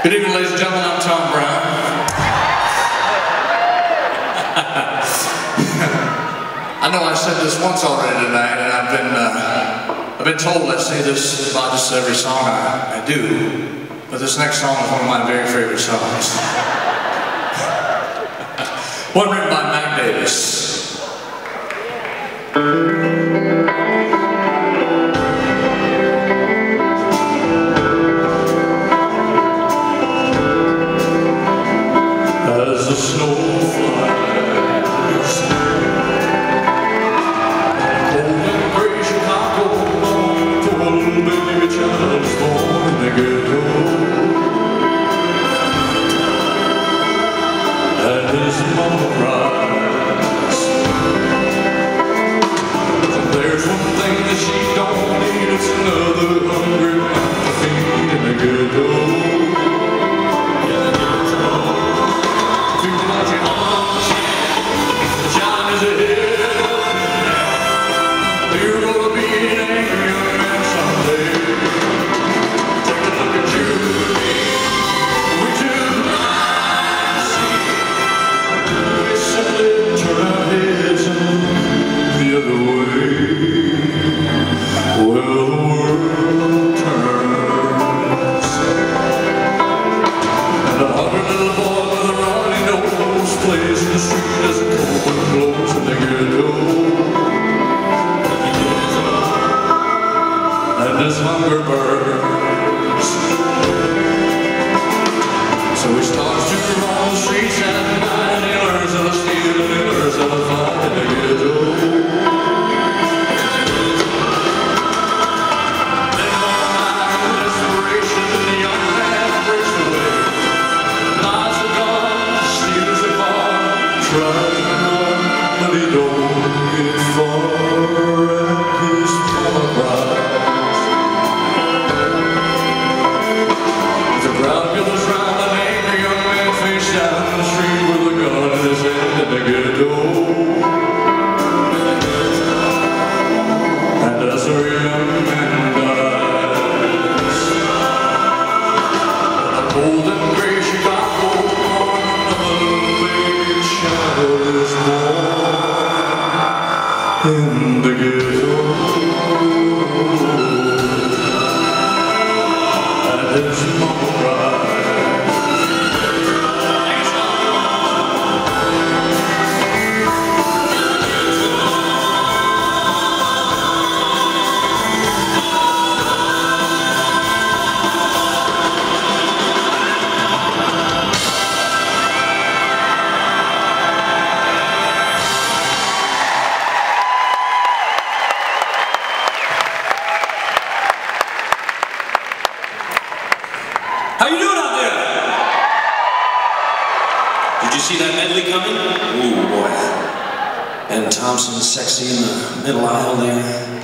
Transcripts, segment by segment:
Good evening, ladies and gentlemen. I'm Tom Brown. I know I said this once already tonight, and I've been uh, I've been told I say this about just every song I, I do, but this next song is one of my very favorite songs. one written by in the Sexy in the middle aisle there.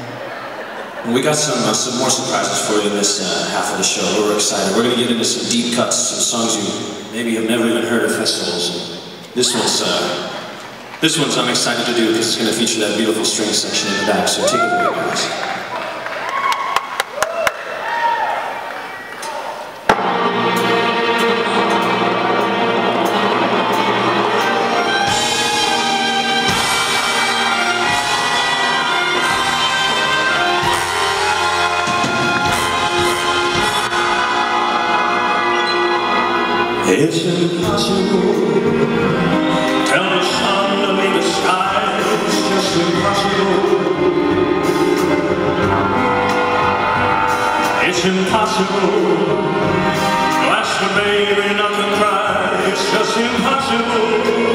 And we got some uh, some more surprises for you in this uh, half of the show. We're excited. We're going to get into some deep cuts, some songs you maybe have never even heard at festivals. This one's uh, this one's I'm excited to do. because it's going to feature that beautiful string section in the back. So take it away, guys. It's impossible. Tell the sky. It's just impossible. It's impossible. To ask the baby not to cry. It's just impossible.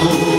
Just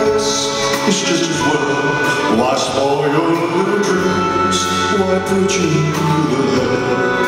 this is just as well. Why spoil your little dreams? Why put you through the hell?